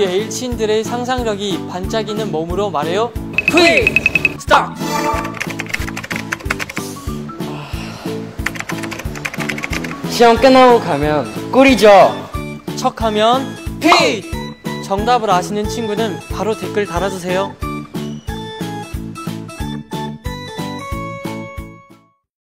우리 H인들의 상상력이 반짝이는 몸으로 말해요. 퀴즈 스탑! 아. 시험 끝나고 가면 꿀이죠. 척하면 퀴! 정답을 아시는 친구는 바로 댓글 달아주세요.